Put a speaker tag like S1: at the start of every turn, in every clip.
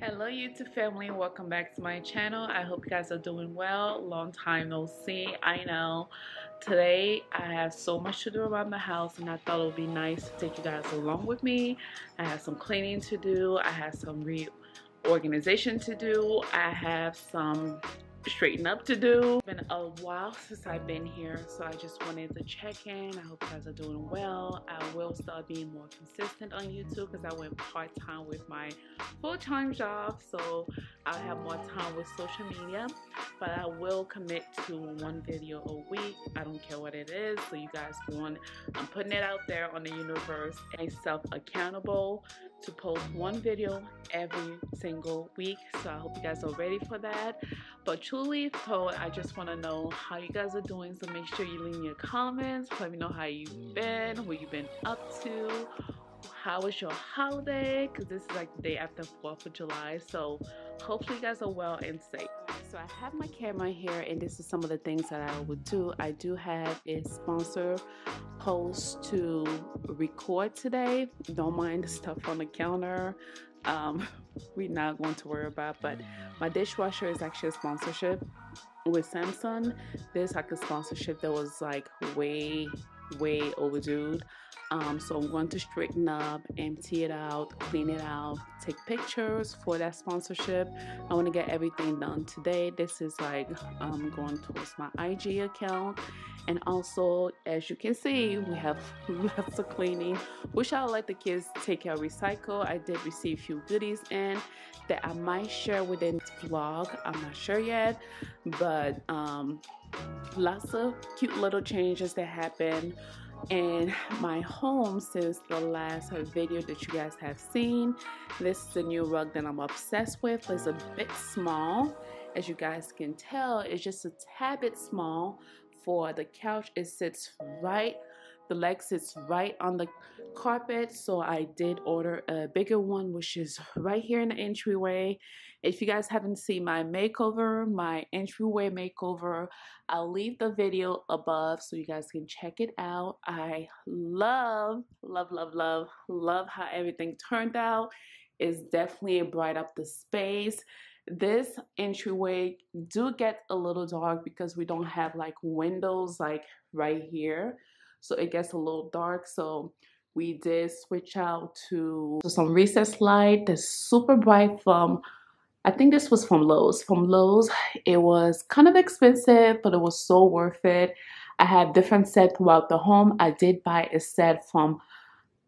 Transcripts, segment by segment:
S1: Hello YouTube family, welcome back to my channel. I hope you guys are doing well. Long time no see, I know. Today I have so much to do around the house and I thought it would be nice to take you guys along with me. I have some cleaning to do, I have some reorganization to do, I have some straighten up to do. It's been a while since I've been here, so I just wanted to check in. I hope you guys are doing well. I will start being more consistent on YouTube because I went part-time with my full-time job, so I'll have more time with social media. But I will commit to one video a week. I don't care what it is, so you guys want. I'm putting it out there on the universe and self-accountable to post one video every single week so i hope you guys are ready for that but truly told i just want to know how you guys are doing so make sure you leave me your comments let me know how you've been what you've been up to how was your holiday because this is like the day after 4th of july so hopefully you guys are well and safe. So i have my camera here and this is some of the things that i would do. I do have a sponsor post to record today. Don't mind the stuff on the counter. Um, we're not going to worry about but my dishwasher is actually a sponsorship. With samsung this like a sponsorship that was like way way overdue um, so I'm going to straighten up, empty it out, clean it out, take pictures for that sponsorship. I want to get everything done today. This is like um, going towards my IG account. And also, as you can see, we have lots of cleaning, which I'll let the kids take care of recycle. I did receive a few goodies in that I might share within this vlog. I'm not sure yet, but um, lots of cute little changes that happen in my home since the last video that you guys have seen. This is the new rug that I'm obsessed with. It's a bit small. As you guys can tell, it's just a tad bit small for the couch. It sits right the leg sits right on the carpet so I did order a bigger one which is right here in the entryway if you guys haven't seen my makeover my entryway makeover I'll leave the video above so you guys can check it out. I love love love love love how everything turned out. It's definitely bright up the space. This entryway do get a little dark because we don't have like windows like right here. So it gets a little dark so we did switch out to some recessed light that's super bright from I think this was from Lowe's. From Lowe's, it was kind of expensive, but it was so worth it. I have different sets throughout the home. I did buy a set from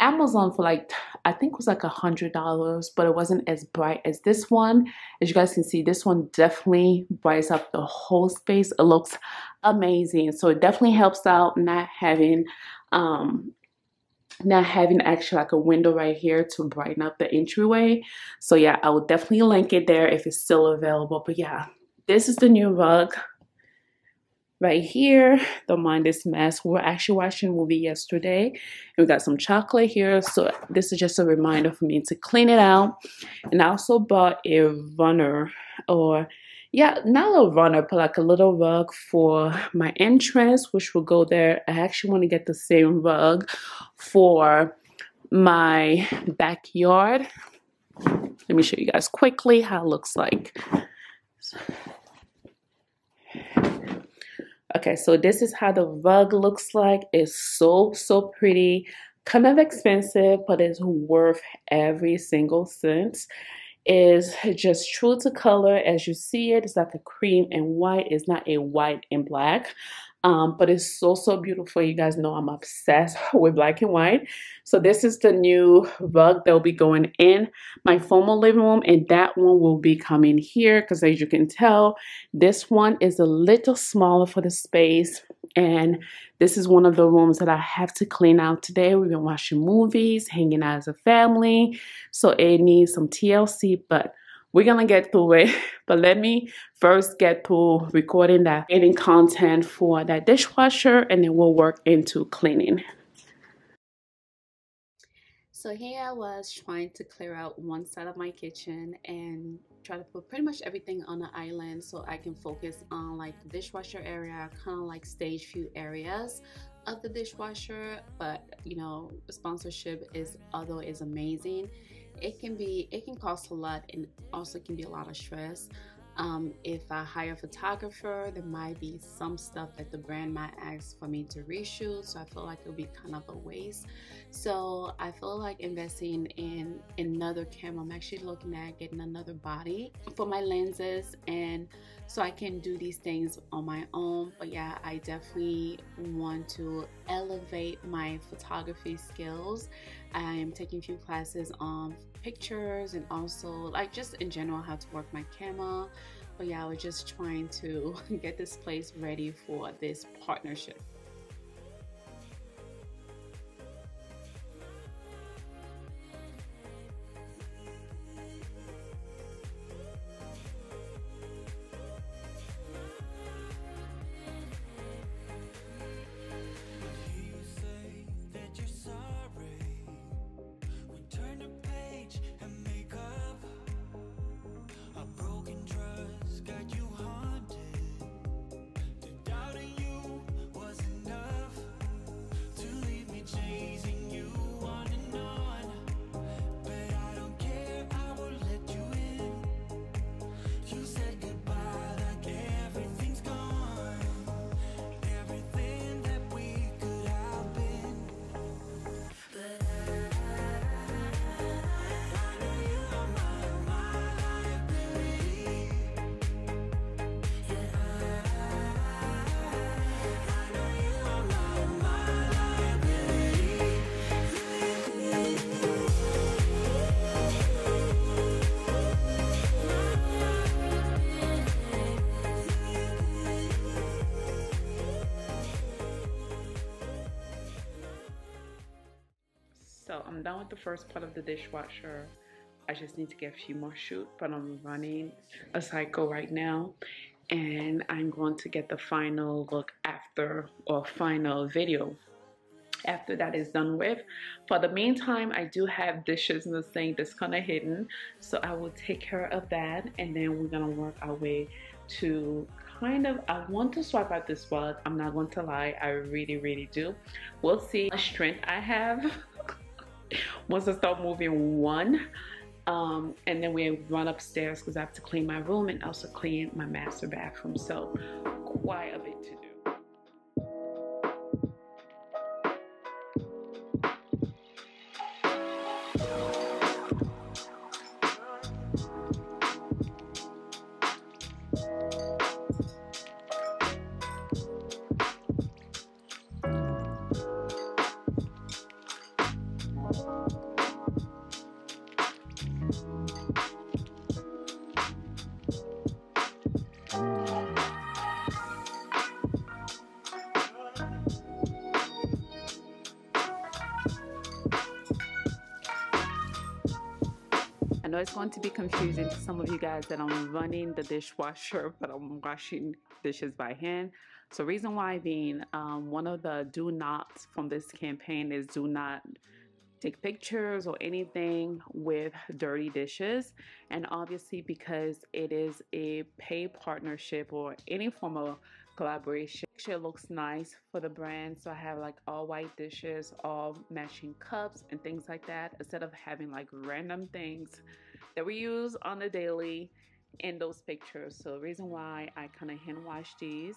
S1: Amazon for like, I think it was like a $100, but it wasn't as bright as this one. As you guys can see, this one definitely brights up the whole space. It looks amazing. So it definitely helps out not having, um, not having actually like a window right here to brighten up the entryway. So yeah, I will definitely link it there if it's still available. But yeah, this is the new rug right here. Don't mind this mess. We were actually watching a movie yesterday. we got some chocolate here. So this is just a reminder for me to clean it out. And I also bought a runner or yeah, not a runner, but like a little rug for my entrance, which will go there. I actually want to get the same rug for my backyard. Let me show you guys quickly how it looks like. Okay, so this is how the rug looks like. It's so, so pretty. Kind of expensive, but it's worth every single cent. Is just true to color as you see it. It's like a cream and white. It's not a white and black um, but it's so so beautiful you guys know i'm obsessed with black and white so this is the new rug that will be going in my formal living room and that one will be coming here because as you can tell this one is a little smaller for the space and this is one of the rooms that I have to clean out today. We've been watching movies, hanging out as a family, so it needs some TLC, but we're gonna get through it but let me first get through recording that getting content for that dishwasher and then we'll work into cleaning so here I was trying to clear out one side of my kitchen and try to put pretty much everything on the island so I can focus on like the dishwasher area, kind of like stage few areas of the dishwasher. But you know, sponsorship is although is amazing,
S2: it can be it can cost a lot and also can be a lot of stress um, if I hire a photographer, there might be some stuff that the brand might ask for me to reshoot. So I feel like it would be kind of a waste. So I feel like investing in another camera. I'm actually looking at getting another body for my lenses and so I can do these things on my own. But yeah, I definitely want to elevate my photography skills. I am taking a few classes on pictures and also like just in general how to work my camera. But yeah, I was just trying to get this place ready for this partnership.
S1: I'm done with the first part of the dishwasher. I just need to get a few more shoots, but I'm running a cycle right now and I'm going to get the final look after or final video after that is done with. For the meantime, I do have dishes in the sink that's kind of hidden. So I will take care of that and then we're gonna work our way to kind of, I want to swipe out this wallet. I'm not going to lie, I really, really do. We'll see how strength I have. once I start moving one um, and then we run upstairs because I have to clean my room and also clean my master bathroom. So quite a bit to do it's going to be confusing to some of you guys that I'm running the dishwasher, but I'm washing dishes by hand. So reason why being um, one of the do nots from this campaign is do not take pictures or anything with dirty dishes and obviously because it is a pay partnership or any form of collaboration it looks nice for the brand so I have like all white dishes all matching cups and things like that instead of having like random things that we use on the daily in those pictures. So the reason why I kind of hand washed these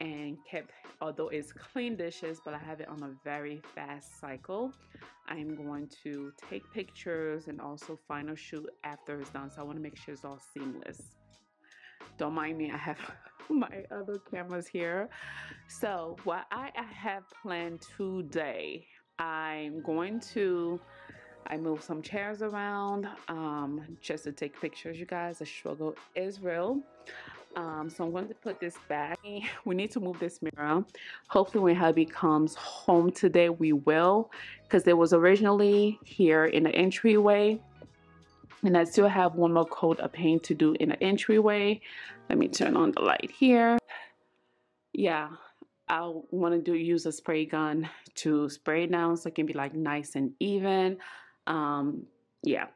S1: and kept, although it's clean dishes, but I have it on a very fast cycle. I am going to take pictures and also final shoot after it's done. So I want to make sure it's all seamless. Don't mind me, I have my other cameras here. So what I have planned today, I'm going to I moved some chairs around um, just to take pictures, you guys. The struggle is real. Um, so I'm going to put this back. We need to move this mirror. Hopefully when hubby comes home today, we will. Because it was originally here in the entryway. And I still have one more coat of paint to do in the entryway. Let me turn on the light here. Yeah, I want to do use a spray gun to spray down so it can be like nice and even. Um, yeah.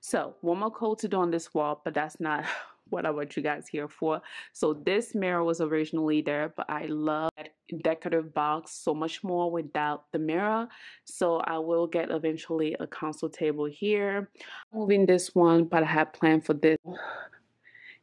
S1: So one more coat to do on this wall, but that's not what I want you guys here for. So this mirror was originally there, but I love that decorative box so much more without the mirror. So I will get eventually a console table here. Moving this one, but I had planned for this.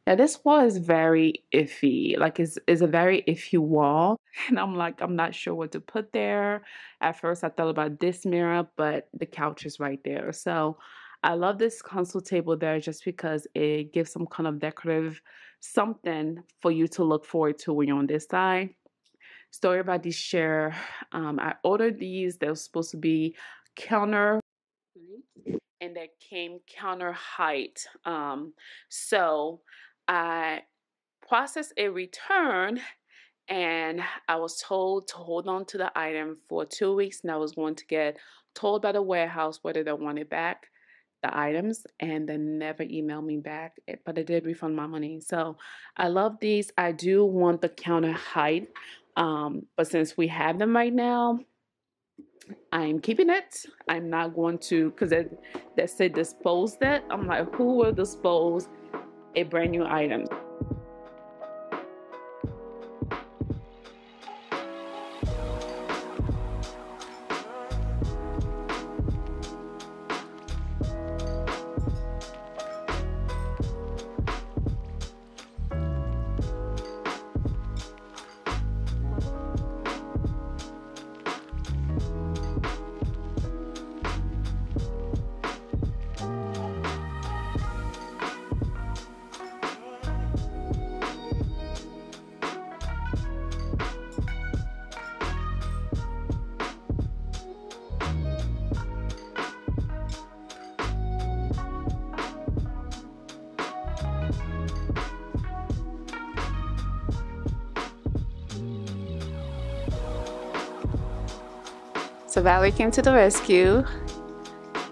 S1: Yeah, this wall is very iffy. Like it's, it's a very iffy wall. And I'm like, I'm not sure what to put there. At first I thought about this mirror, but the couch is right there. So I love this console table there just because it gives some kind of decorative something for you to look forward to when you're on this side. Story about this chair. Um, I ordered these. They were supposed to be counter and they came counter height. Um, so I processed a return and I was told to hold on to the item for two weeks and I was going to get told by the warehouse whether they wanted back the items and then never email me back eh, but they did refund my money. So I love these. I do want the counter height um, but since we have them right now I'm keeping it. I'm not going to because that said dispose that. I'm like who will dispose a brand new item Valerie came to the rescue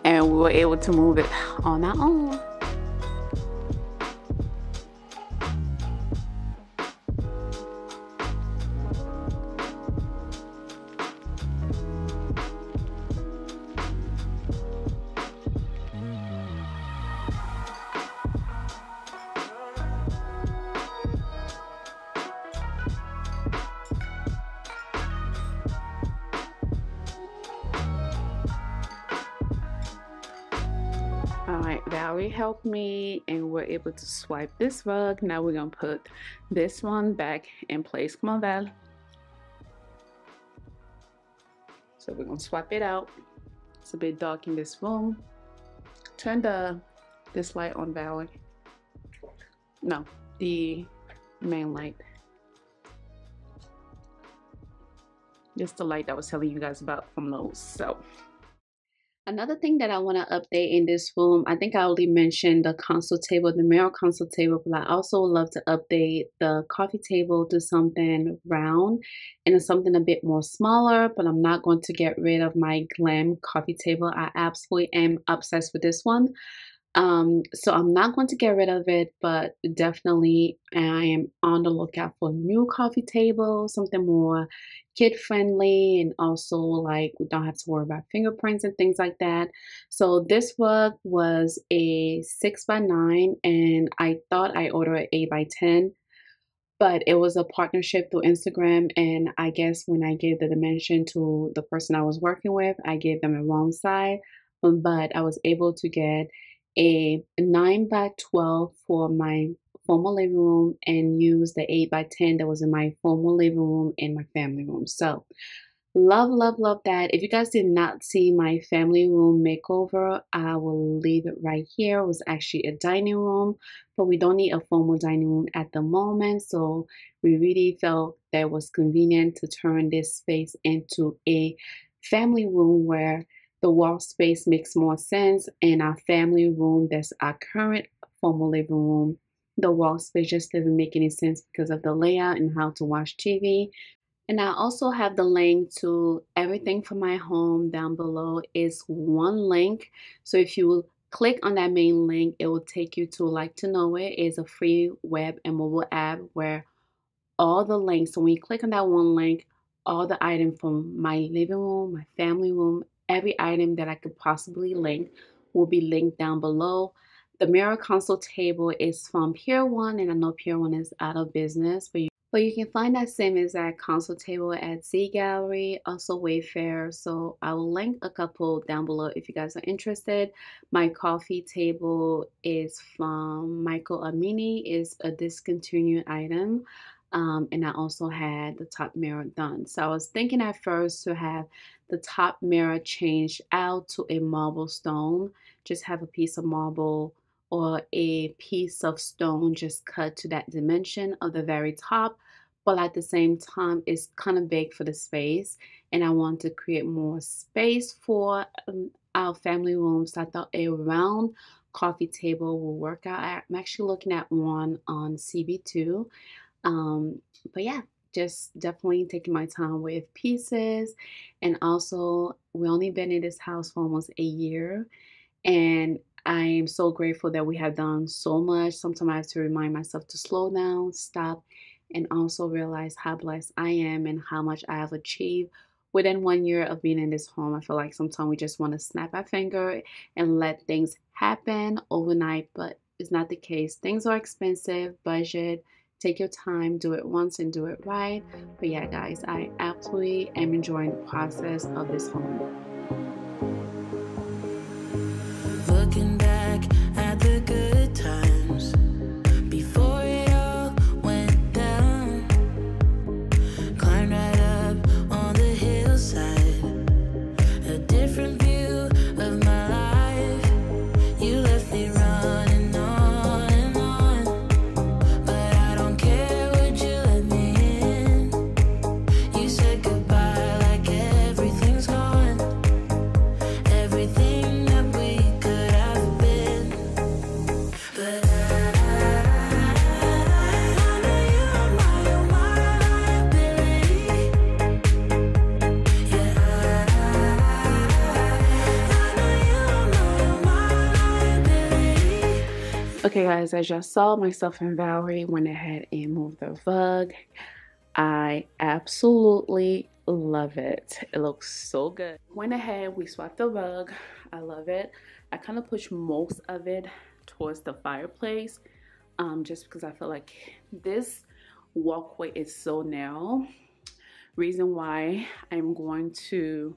S1: and we were able to move it on our own. Able to swipe this rug. Now we're to put this one back in place. Come on, Val. So we're going to swipe it out. It's a bit dark in this room. Turn the this light on, Valerie. No, the main light. Just the light that I was telling you guys about from Lowe's. So Another thing that I want to update in this room, I think I already mentioned the console table, the mirror console table, but I also love to update the coffee table to something round and something a bit more smaller, but I'm not going to get rid of my glam coffee table. I absolutely am obsessed with this one. Um, so I'm not going to get rid of it, but definitely I am on the lookout for a new coffee table, something more kid friendly and also like we don't have to worry about fingerprints and things like that. So this rug was a six by nine and I thought I ordered an eight by 10 but it was a partnership through Instagram. And I guess when I gave the dimension to the person I was working with, I gave them a wrong side. But I was able to get a 9 by 12 for my formal living room and use the 8 by 10 that was in my formal living room and my family room. So love, love, love that. If you guys did not see my family room makeover, I will leave it right here. It was actually a dining room, but we don't need a formal dining room at the moment. So we really felt that was convenient to turn this space into a family room where the wall space makes more sense in our family room. That's our current formal living room. The wall space just doesn't make any sense because of the layout and how to watch TV. And I also have the link to everything for my home down below is one link. So if you click on that main link, it will take you to Like to Know It is a free web and mobile app where all the links, so when you click on that one link, all the items from my living room, my family room, every item that I could possibly link will be linked down below. The mirror console table is from Pier 1 and I know Pier 1 is out of business, but you, but you can find that same exact console table at Z Gallerie, also Wayfair. So I will link a couple down below if you guys are interested. My coffee table is from Michael Amini, is a discontinued item. Um, and I also had the top mirror done. So I was thinking at first to have the top mirror changed out to a marble stone, just have a piece of marble or a piece of stone just cut to that dimension of the very top but at the same time it's kind of big for the space and I want to create more space for um, our family room so I thought a round coffee table will work out. I'm actually looking at one on CB2 um, but yeah just definitely taking my time with pieces and also we only been in this house for almost a year and I am so grateful that we have done so much. Sometimes I have to remind myself to slow down, stop, and also realize how blessed I am and how much I have achieved within one year of being in this home. I feel like sometimes we just want to snap our finger and let things happen overnight, but it's not the case. Things are expensive, budget. Take your time, do it once and do it right. But yeah, guys, I absolutely am enjoying the process of this home. Okay guys, as y'all saw, myself and Valerie went ahead and moved the rug. I absolutely love it. It looks so good. Went ahead, we swapped the rug. I love it. I kind of pushed most of it towards the fireplace um, just because I feel like this walkway is so narrow. Reason why I'm going to,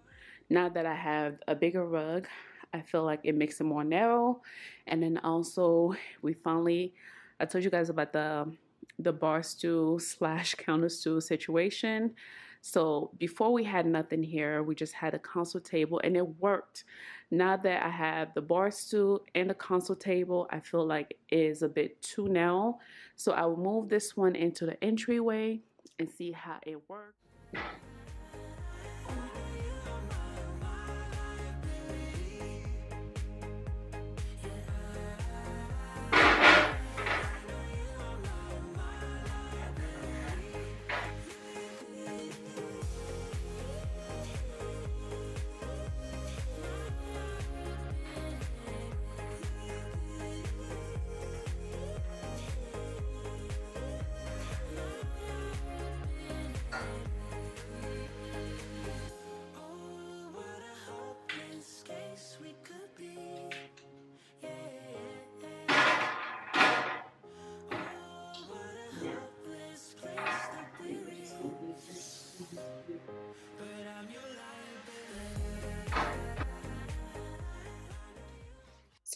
S1: now that I have a bigger rug, I feel like it makes it more narrow. And then also we finally, I told you guys about the the bar stool slash counter stool situation. So before we had nothing here, we just had a console table and it worked. Now that I have the bar stool and the console table, I feel like it is a bit too narrow. So I will move this one into the entryway and see how it works.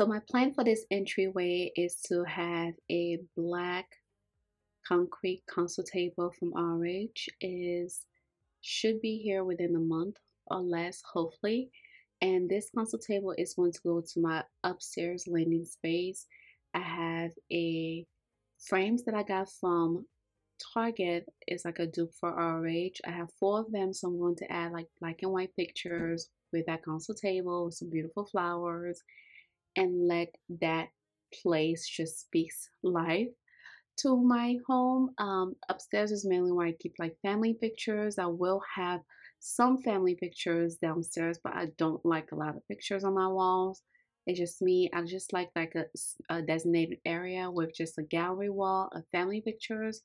S1: So my plan for this entryway is to have a black concrete console table from RH is should be here within a month or less hopefully. And this console table is going to go to my upstairs landing space. I have a frames that I got from Target. Is like a dupe for RH I have four of them so I'm going to add like black and white pictures with that console table some beautiful flowers and let that place just speaks life to my home. Um, upstairs is mainly where I keep like family pictures. I will have some family pictures downstairs, but I don't like a lot of pictures on my walls. It's just me. I just like like a, a designated area with just a gallery wall of family pictures.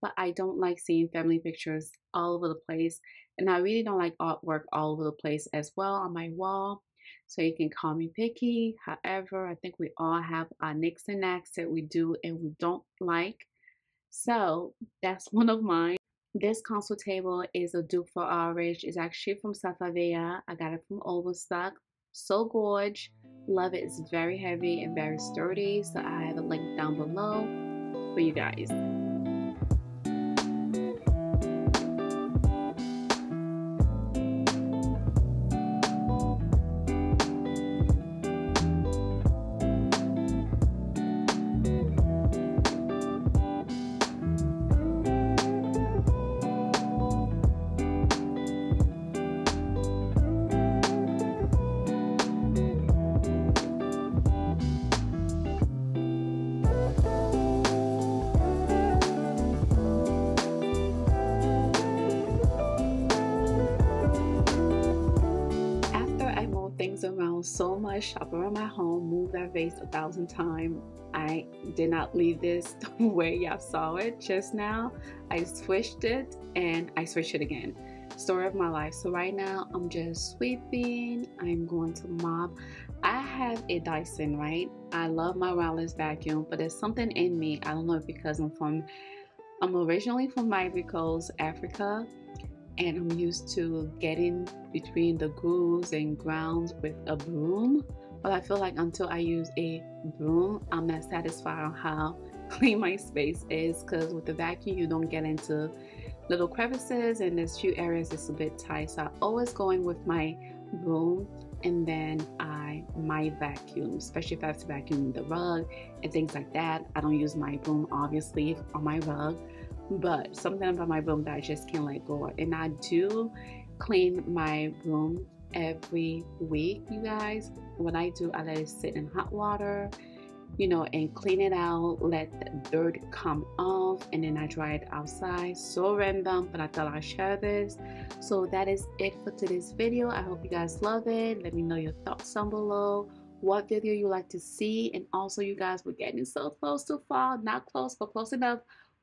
S1: But I don't like seeing family pictures all over the place. And I really don't like artwork all over the place as well on my wall. So you can call me picky. However, I think we all have our nicks and knacks that we do and we don't like. So that's one of mine. This console table is a dupe for. It's actually from Safavieh. I got it from Overstock. So gorge. Love it. It's very heavy and very sturdy. So I have a link down below for you guys. So much, shop around my home, move that vase a thousand times. I did not leave this the way y'all saw it just now. I switched it and I switched it again. Story of my life. So right now I'm just sweeping. I'm going to mop. I have a Dyson, right? I love my wireless vacuum, but there's something in me. I don't know if because I'm from I'm originally from Ivory Coast, Africa, and I'm used to getting between the grooves and grounds with a broom. But I feel like until I use a broom, I'm not satisfied on how clean my space is because with the vacuum, you don't get into little crevices and there's few areas it's a bit tight. So I always go in with my broom and then I my vacuum, especially if I have to vacuum the rug and things like that. I don't use my broom obviously on my rug but something about my room that I just can't let go. And I do clean my room every week, you guys. What I do, I let it sit in hot water, you know, and clean it out, let the dirt come off, and then I dry it outside. So random, but I thought I'd share this. So that is it for today's video. I hope you guys love it. Let me know your thoughts down below what video you like to see and also you guys we're getting so close to fall not close but close enough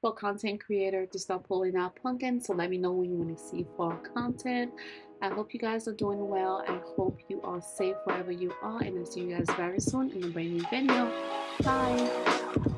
S1: for content creator to start pulling out pumpkins. So let me know when you want to see fall content. I hope you guys are doing well. I hope you are safe wherever you are. And I'll see you guys very soon in a brand new video. Bye.